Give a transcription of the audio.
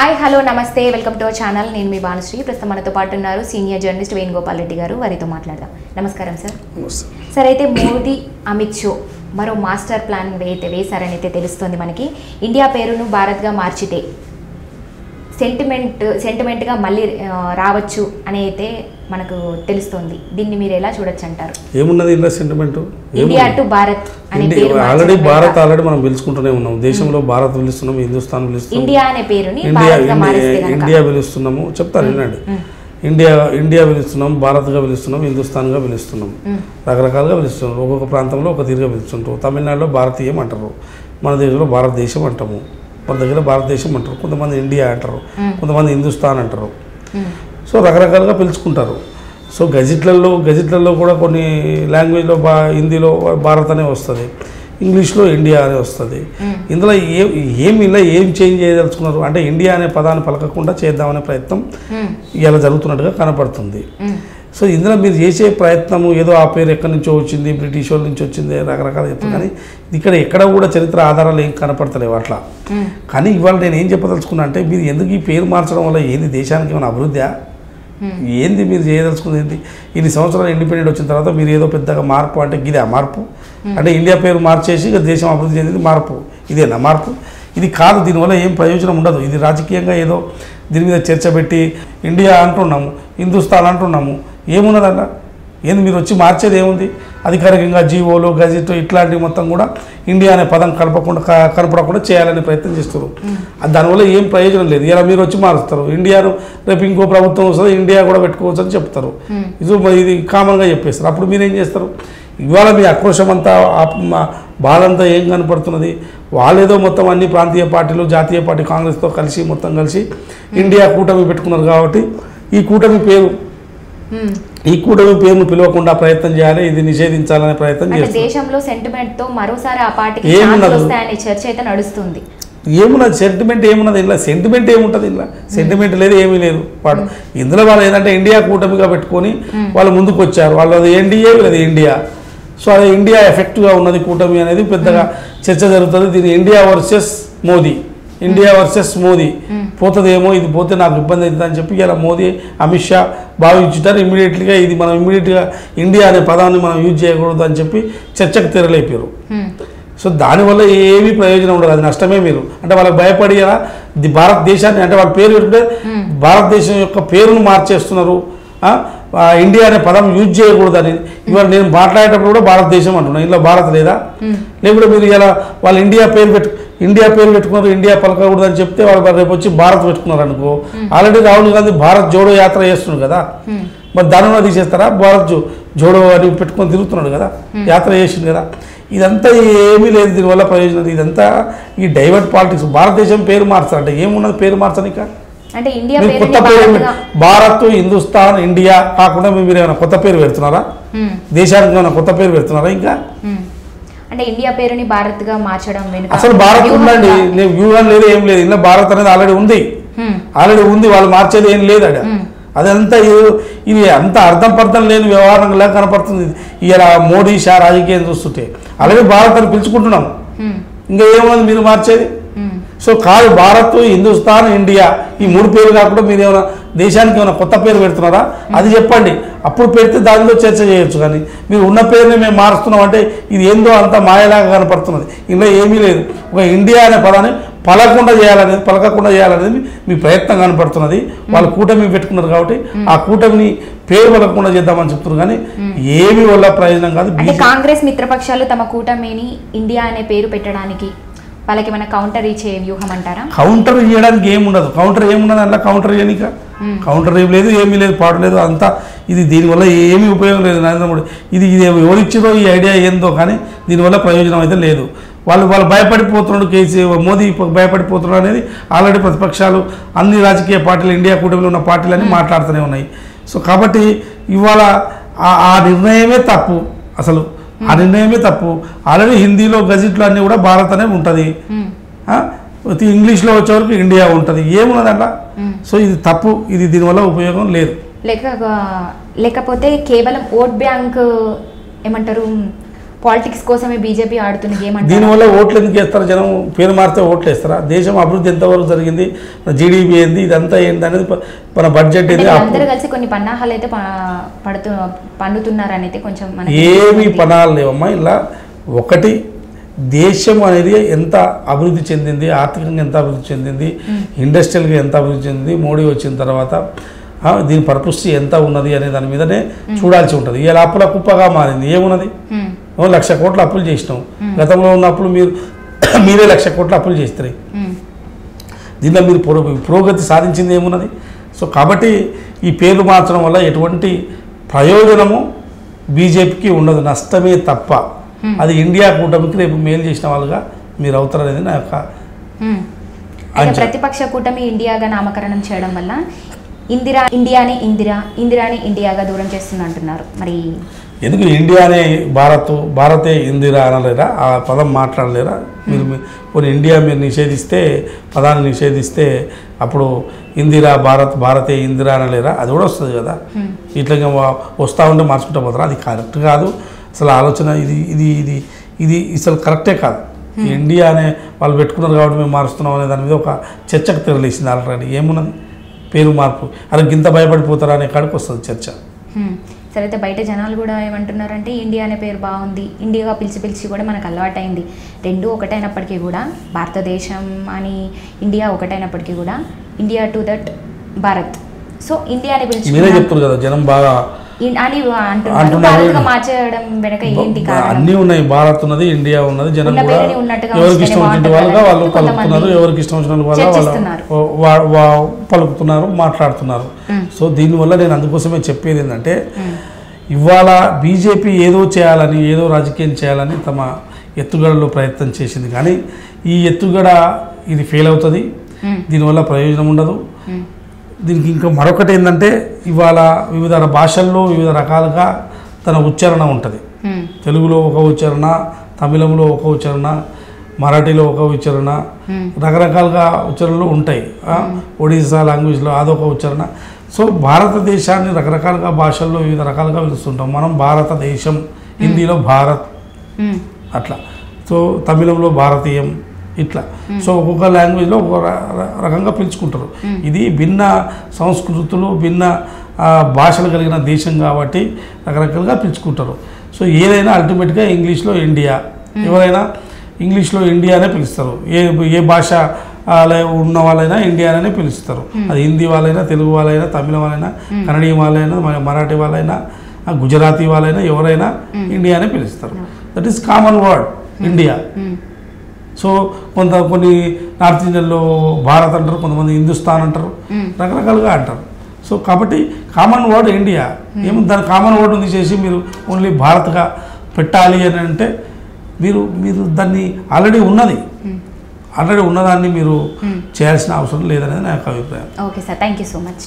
Hi hello నమస్తే. Welcome to our channel. నేను మీ భానుశ్రీ ప్రస్తుతం మనతో పాటు ఉన్నారు సీనియర్ జర్నలిస్ట్ వేణుగోపాల్ రెడ్డి గారు. వారితో మాట్లాడదాం. నమస్కారం సార్. సార్ అయితే మోదీ అమిత్ షో మరో మాస్టర్ ప్లాన్ అయితే వేశారని అయితే తెలుస్తుంది మనకి ఇండియా పేరును భారత్గా మార్చితే సెంటిమెంట్ సెంటిమెంట్గా మళ్ళీ రావచ్చు అని అయితే మనకు తెలుస్తోంది. దీన్ని మీరు ఎలా చూడొచ్చు అంటారు ఏమున్నది ఇలా sentiment India to Bharat already Bharat already మనం పిలుచుకుంటూనే ఉన్నాం దేశంలో భారత్ పిలుస్తున్నాం హిందుస్థాన్ పిలుస్తున్నాం ఇండియా అనే పేరుని ఇండియా ఇండియా ఇండియా పిలుస్తున్నాము. చెప్తాను వినండి. ఇండియా ఇండియా పిలుస్తున్నాం భారత్గా పిలుస్తున్నాం హిందుస్థాన్గా పిలుస్తున్నాం. రకరకాలుగా పిలుస్తున్నాం ఒక్కొక్క ప్రాంతంలో ఒక తీరుగా పిలుస్తుంటారు. తమిళనాడులో భారతీయం అంటారు. మన దేశంలో భారతదేశం అంటాము. మన దగ్గర భారతదేశం అంటారు. కొంతమంది ఇండియా అంటారు. కొంతమంది హిందుస్థాన్ అంటారు. సో రకరకాలుగా పిలుచుకుంటారు సో గజెట్లలో గజెట్లలో కూడా కొన్ని లాంగ్వేజ్లో బా హిందీలో భారత్ అనే వస్తుంది ఇంగ్లీష్లో ఇండియా అనే వస్తుంది. ఇందులో ఏ ఏమి ఇలా ఏం చేంజ్ చేయదలుచుకున్నారు అంటే ఇండియా అనే పదాన్ని పలకకుండా చేద్దామనే ప్రయత్నం. ఇలా జరుగుతున్నట్టుగా కనపడుతుంది. సో ఇందులో మీరు చేసే ప్రయత్నము ఏదో ఆ పేరు ఎక్కడి నుంచో వచ్చింది బ్రిటిష్ వాళ్ళ నుంచి వచ్చింది రకరకాల చెప్తారు కానీ ఇక్కడ ఎక్కడ కూడా చరిత్ర ఆధారాలు ఏం కనపడతలేవు అట్లా. కానీ ఇవాళ నేను ఏం చెప్పదలుచుకున్నా అంటే మీరు ఎందుకు ఈ పేరు మార్చడం వల్ల ఏంది దేశానికి ఏమైనా అభివృద్ధి. ఏంది మీరు చేయదలుచుకుంది ఇన్ని సంవత్సరాలు ఇండిపెండెంట్ వచ్చిన తర్వాత మీరు ఏదో పెద్దగా మార్పు అంటే ఇదే మార్పు. అంటే ఇండియా పేరు మార్చేసి ఇక దేశం అభివృద్ధి చెందింది మార్పు. ఇదేనా మార్పు? ఇది కాదు దీనివల్ల ఏం ప్రయోజనం ఉండదు. ఇది రాజకీయంగా ఏదో దీని మీద చర్చ పెట్టి ఇండియా అంటున్నాము హిందుస్థాన్ అంటున్నాము ఏమున్నదన్నా? ఏంది మీరు వచ్చి మార్చేది ఏముంది? అధికారికంగా జీవోలు గజెట్ ఇట్లాంటివి మొత్తం కూడా ఇండియా అనే పదం కలపకుండా క- కనపడకుండా చేయాలనే ప్రయత్నం చేస్తారు దానివల్ల ఏం ప్రయోజనం లేదు. ఇలా మీరు వచ్చి మారుస్తారు. ఇండియాను రేపు ఇంకో ప్రభుత్వం వస్తుంది ఇండియా కూడా పెట్టుకోవచ్చు అని చెప్తారు. ఇది ఇది కామన్గా చెప్పేస్తారు. అప్పుడు మీరు ఏం చేస్తారు? ఇవాళ మీ ఆక్రోశం అంతా ఆ- మా బాధ అంతా ఏం కనపడుతున్నది? వాళ్ళేదో మొత్తం అన్ని ప్రాంతీయ పార్టీలు జాతీయ పార్టీ కాంగ్రెస్తో కలిసి మొత్తం కలిసి ఇండియా కూటమి పెట్టుకున్నారు కాబట్టి ఈ కూటమి పేరు. ఈ కూటమి పేరును పిలవకుండా ప్రయత్నం చేయాలి ఇది నిషేధించాలనే ప్రయత్నం చేస్తారు దేశంలో సెంటిమెంట్తో మరోసారి ఆ పార్టీకి చర్చ అయితే నడుస్తుంది. ఏమున్నది? సెంటిమెంట్ ఏమున్నది? ఇలా సెంటిమెంట్ ఏముంటుంది ఇలా సెంటిమెంట్ లేదు ఏమీ లేదు. వాడు ఇందులో వాళ్ళు ఏంటంటే ఇండియా కూటమిగా పెట్టుకొని వాళ్ళు ముందుకు వచ్చారు వాళ్ళు ఎన్డీఏ వీళ్ళది ఇండియా సో అది ఇండియా ఎఫెక్ట్గా ఉన్నది కూటమి అనేది పెద్దగా చర్చ జరుగుతుంది. దీని India versus Modi. India versus Modi. పోతుందేమో ఇది పోతే నాకు ఇబ్బంది అవుతుంది అని చెప్పి ఇలా మోదీ అమిత్ షా భావించుతారు ఇమీడియట్లీగా ఇది మనం ఇమీడియట్గా ఇండియా అనే పదాన్ని మనం యూజ్ చేయకూడదు అని చెప్పి చర్చకు తెరలేపారు. సో దానివల్ల ఏమీ ప్రయోజనం ఉండదు అది నష్టమే మీరు. అంటే వాళ్ళకి భయపడి ది భారతదేశాన్ని అంటే వాళ్ళ పేరు పెట్టుకుంటే భారతదేశం యొక్క పేరును మార్చేస్తున్నారు. ఇండియా అనే పదం యూజ్ చేయకూడదని ఇవాళ నేను మాట్లాడేటప్పుడు కూడా భారతదేశం అంటున్నాను ఇందులో భారత్ లేదా? లేకుంటే మీరు ఇలా వాళ్ళు ఇండియా పేరు పెట్టు ఇండియా పేరు పెట్టుకున్నారు ఇండియా పలకకూడదు అని చెప్తే వాళ్ళు రేపు వచ్చి భారత్ పెట్టుకున్నారు అనుకో. ఆల్రెడీ రాహుల్ గాంధీ భారత్ జోడో యాత్ర చేస్తున్నాడు కదా. మరి దానిలో తీసేస్తారా? భారత్ జో జోడో అని పెట్టుకొని తిరుగుతున్నాడు కదా. యాత్ర చేసింది కదా. ఇదంతా ఏమీ లేదు దీనివల్ల ప్రయోజనం. ఇదంతా ఈ డైవర్ట్ పాలిటిక్స్. భారతదేశం పేరు మార్చాలంటే ఏమున్నది పేరు మార్చనిక? అంటే ఇండియా కొత్త పేరు భారత్ హిందుస్థాన్ ఇండియా కాకుండా మీరు ఏమైనా కొత్త పేరు పెడుతున్నారా. దేశానికి ఏమైనా కొత్త పేరు పెడుతున్నారా ఇంకా. అంటే ఇండియా పేరుని భారత్గా మార్చడం వెనుక అసలు భారత్ ఉందండి. వ్యూహం లేదు ఏం లేదు. ఇలా భారత్ అనేది ఆల్రెడీ ఉంది. ఆల్రెడీ ఉంది వాళ్ళు మార్చేది ఏం లేదు అక్కడ. అదంతా ఇది- అంత అర్థం పర్థం లేని వ్యవహారంలా కనపడుతుంది? ఇలా మోడీ షా రాజకీయం చూస్తుంటే. ఆల్రెడీ భారత్ అని పిలుచుకుంటున్నాం. ఇంకా ఏమున్నది మీరు మార్చేది. సో కాదు భారత్ హిందుస్థాన్ ఇండియా ఈ మూడు పేర్లు కాకుండా మీరు ఏమైనా దేశానికి ఏమైనా కొత్త పేరు పెడుతున్నారా? అది చెప్పండి. అప్పుడు పెడితే దానిలో చర్చ చేయొచ్చు కానీ మీరు ఉన్న పేరుని మేము మారుస్తున్నాం అంటే ఇది ఏందో అంత మాయలాగా కనపడుతున్నది. ఇందులో ఏమీ లేదు. ఒక ఇండియా అనే పదాన్ని పలకకుండా చేయాలనేది పలకకుండా చేయాలనేది మీ- ప్రయత్నం కనపడుతున్నది. వాళ్ళు కూటమి పెట్టుకున్నారు కాబట్టి ఆ కూటమిని పేరు పలకకుండా చేద్దామని చెప్తున్నారు కానీ ఏమి వల్ల ప్రయోజనం కాదు. కాంగ్రెస్ మిత్రపక్షాలు తమ కూటమిని ఇండియా అనే పేరు పెట్టడానికి వాళ్ళకి ఏమైనా కౌంటర్ ఇచ్చే వ్యూహం అంటారా? కౌంటర్ చేయడానికి ఏముండదు కౌంటర్ ఏమున్నది అలా కౌంటర్ చేయనిక కౌంటర్ ఏం లేదు ఏమీ లేదు పాడు లేదు అంతా ఇది దీనివల్ల ఏమీ ఉపయోగం లేదు. నరేంద్ర మోడీ ఇది ఇది ఎవరిచ్చిందో ఈ ఐడియా ఏందో కానీ దీనివల్ల ప్రయోజనం అయితే లేదు. వాళ్ళు వాళ్ళు భయపడిపోతున్నాడు కేసీ మోదీ భయపడిపోతున్నాడు అనేది ఆల్రెడీ ప్రతిపక్షాలు అన్ని రాజకీయ పార్టీలు ఇండియా కూటమిలో ఉన్న పార్టీలన్నీ మాట్లాడుతూనే ఉన్నాయి. సో కాబట్టి ఇవాళ ఆ నిర్ణయమే తప్పు అసలు. ఆ నిర్ణయమే తప్పు. ఆల్రెడీ హిందీలో గజెట్లు అన్నీ కూడా భారత్ అనే ఉంటుంది ఇంగ్లీష్లో వచ్చేవరకు ఇండియా ఉంటుంది. ఏమున్నది అట్లా? సో ఇది తప్పు. ఇది దీనివల్ల ఉపయోగం లేదు. లేక లేకపోతే కేవలం ఓట్ బ్యాంక్ ఏమంటారు? పాలిటిక్స్ కోసమే బీజేపీ ఆడుతున్న గేమ్ అంటే దీనివల్ల ఓట్లు ఎందుకు వేస్తారు? జనం పేరు మారితే ఓట్లు వేస్తారా? దేశం అభివృద్ధి ఎంతవరకు జరిగింది? జీడిపి ఏంది? ఇదంతా ఏంది అనేది మన బడ్జెట్ ఏంది? అందరూ కలిసి కొన్ని పన్నాహాలు అయితే పడుతూ పండుతున్నారని అయితే కొంచెం ఏమి. పనాలు లేవమ్మా ఇలా ఒకటి దేశం అనేది ఎంత అభివృద్ధి చెందింది? ఆర్థికంగా ఎంత అభివృద్ధి చెందింది? ఇండస్ట్రియల్గా ఎంత అభివృద్ధి చెందింది? మోడీ వచ్చిన తర్వాత దీని పర్పస్ ఎంత ఉన్నది అనే దాని మీదనే చూడాల్సి ఉంటుంది. ఇలా అప్పుల కుప్పగా మారింది. ఏమున్నది? లక్ష కోట్ల అప్పులు చేసినాం గతంలో ఉన్న అప్పులు మీరు మీరే లక్ష కోట్ల అప్పులు చేస్తారు. దీనిలో మీరు పురో పురోగతి సాధించింది ఏమున్నది సో కాబట్టి ఈ పేర్లు మార్చడం వల్ల ఎటువంటి ప్రయోజనము బీజేపీకి ఉండదు నష్టమే తప్ప అది ఇండియా కూటమికి రేపు మేలు చేసిన వాళ్ళుగా మీరు అవుతారనేది నా యొక్క. ప్రతిపక్ష కూటమి ఇండియాగా నామకరణం చేయడం వల్ల ఇందిరా ఇండియాని ఇందిరా ఇందిరాని ఇండియాగా దూరం చేస్తుంది అంటున్నారు. మరి ఎందుకు ఇండియానే భారత్ భారతే ఇందిరా అనలేరా ఆ పదం మాట్లాడలేరా మీరు కొన్ని ఇండియా మీరు నిషేధిస్తే పదాన్ని నిషేధిస్తే అప్పుడు ఇందిరా భారత్ భారతే ఇందిరా అనలేరా అది కూడా వస్తుంది కదా. హ్మ్. ఇట్లా వస్తూ ఉంటే మార్చుకుంటా పోతారా? అది కరెక్ట్ కాదు. అసలు ఆలోచన ఇది ఇది ఇది ఇది అసలు కరెక్టే కాదు. ఇండియా అనే వాళ్ళు పెట్టుకున్నారు కాబట్టి మేము మారుస్తున్నాం అనే దాని మీద ఒక చర్చకు తెరలేసింది ఆల్రెడీ. ఏమున్నది? పేరు మార్పు. అలా గింత భయపడిపోతారా అనే కాడికి వస్తుంది చర్చ. సరే అయితే బయట జనాలు కూడా ఏమంటున్నారంటే ఇండియా అనే పేరు బాగుంది. ఇండియాగా పిలిచి పిలిచి కూడా మనకు అలవాటైంది. రెండు ఒకటైనప్పటికీ కూడా భారతదేశం అని ఇండియా ఒకటైనప్పటికీ కూడా India to that Bharat. So India అని మీరే పిలిచి చెప్తారు కదా జనం బాగా అని అంటున్నారు. అంటున్నారు. భారత్గా మార్చడం వెనక ఏంటి కారణం? అన్నీ ఉన్నాయి. భారత్ ఉన్నది ఇండియా ఉన్నది జనం కూడా ఎవరికి ఇష్టం వచ్చిన వాళ్ళుగా వాళ్ళు పలుకుతున్నారు. ఎవరికి ఇష్టం వచ్చిన వాళ్ళ పలుకుతున్నారు మాట్లాడుతున్నారు. సో దీనివల్ల నేను అందుకోసమే చెప్పేది ఏంటంటే ఇవాళ బీజేపీ ఏదో చేయాలని ఏదో రాజకీయం చేయాలని తమ ఎత్తుగడలో ప్రయత్నం చేసింది. కానీ ఈ ఎత్తుగడ ఇది ఫెయిల్ అవుతుంది. దీనివల్ల ప్రయోజనం ఉండదు. దీనికి ఇంకా మరొకటి ఏంటంటే ఇవాళ వివిధ భాషల్లో వివిధ రకాలుగా తన ఉచ్చారణ ఉంటుంది. తెలుగులో ఒక ఉచ్చారణ తమిళంలో ఒక ఉచ్చారణ మరాఠీలో ఒక ఉచ్చారణ. రకరకాలుగా ఉచ్చారణలు ఉంటాయి ఒడిశా లాంగ్వేజ్లో అదొక ఉచ్చారణ సో భారతదేశాన్ని రకరకాలుగా భాషల్లో వివిధ రకాలుగా పిలుస్తుంటాం మనం భారతదేశం హిందీలో భారత్. అట్లా సో తమిళంలో భారతీయం ఇట్లా. సో ఒక్కొక్క లాంగ్వేజ్లో ఒక్కొక్క రకంగా పిలుచుకుంటారు. ఇది భిన్న సంస్కృతులు భిన్న భాషలు కలిగిన దేశం కాబట్టి రకరకాలుగా పిలుచుకుంటారు. సో ఏదైనా అల్టిమేట్గా ఇంగ్లీష్లో ఇండియా. ఎవరైనా ఇంగ్లీష్లో ఇండియానే పిలుస్తారు. ఏ ఏ భాష ఉన్న వాళ్ళైనా ఇండియానే పిలుస్తారు. అది హిందీ వాళ్ళైనా తెలుగు వాళ్ళైనా తమిళ వాళ్ళైనా కన్నడీ వాళ్ళైనా మరాఠీ వాళ్ళైనా గుజరాతీ వాళ్ళైనా ఎవరైనా ఇండియానే పిలుస్తారు. That is common word India. So కొంత కొన్ని నార్త్ ఇండియన్లో భారత్ అంటారు కొంతమంది హిందుస్థాన్ అంటారు. రకరకాలుగా అంటారు. సో కాబట్టి కామన్ వర్డ్ ఇండియా ఏమో దాని కామన్ వర్డ్ ఉంది చేసి మీరు ఓన్లీ భారత్గా పెట్టాలి అని అంటే మీరు మీరు దాన్ని ఆల్రెడీ ఉన్నది. ఆల్రెడీ ఉన్నదాన్ని మీరు చేయాల్సిన అవసరం లేదనేది నా యొక్క అభిప్రాయం. Okay sir thank you so much